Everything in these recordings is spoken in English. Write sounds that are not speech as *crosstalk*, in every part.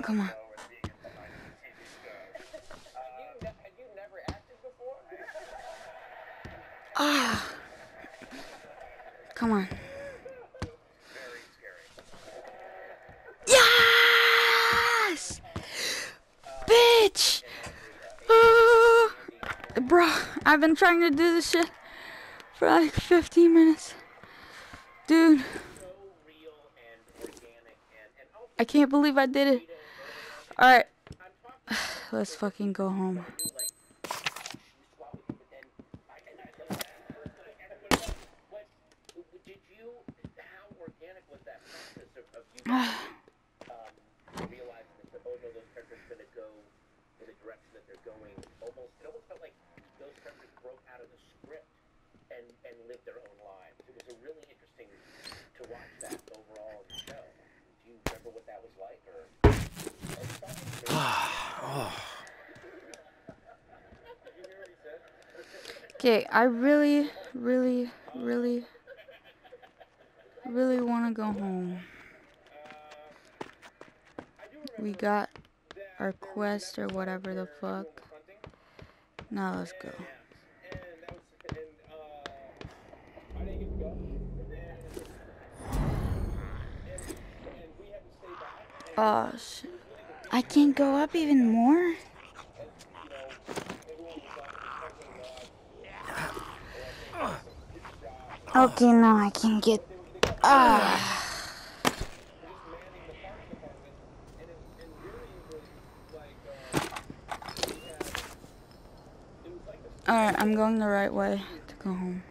Come on. Ah. Come on. Yes! Bitch! Ah. Bro, I've been trying to do this shit for like 15 minutes. Dude. I can't believe I did it. Alright. *sighs* Let's fucking go home. *sighs* *sighs* Okay, I really, really, really, really want to go home. We got our quest or whatever the fuck. Now let's go. Oh, shit. I can't go up even more? Okay, now I can get... Ah. Alright, I'm going the right way to go home.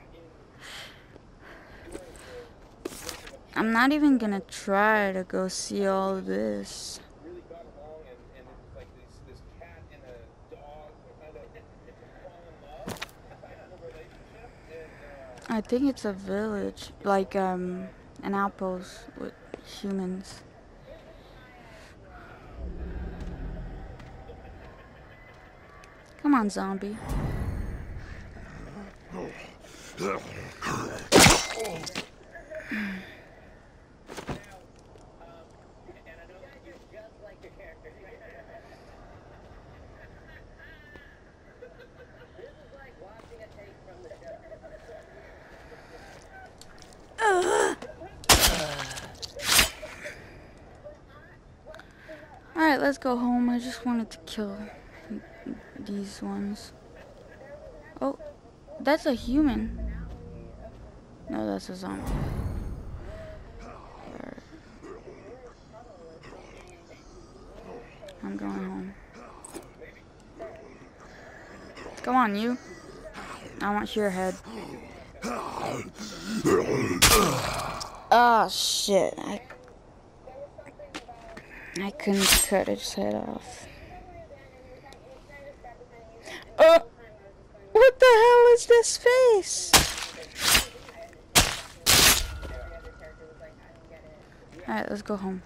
I'm not even gonna try to go see all this. I think it's a village, like um, an outpost with humans. Come on, zombie. Alright, let's go home. I just wanted to kill these ones. Oh, that's a human. No, that's a zombie. I'm going home. Come on, you. I want your head. Oh, shit. I I couldn't cut its head off. Uh, what the hell is this face? Alright, let's go home.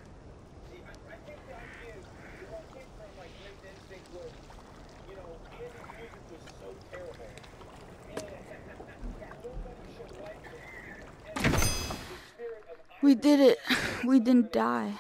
We did it. *laughs* We didn't die.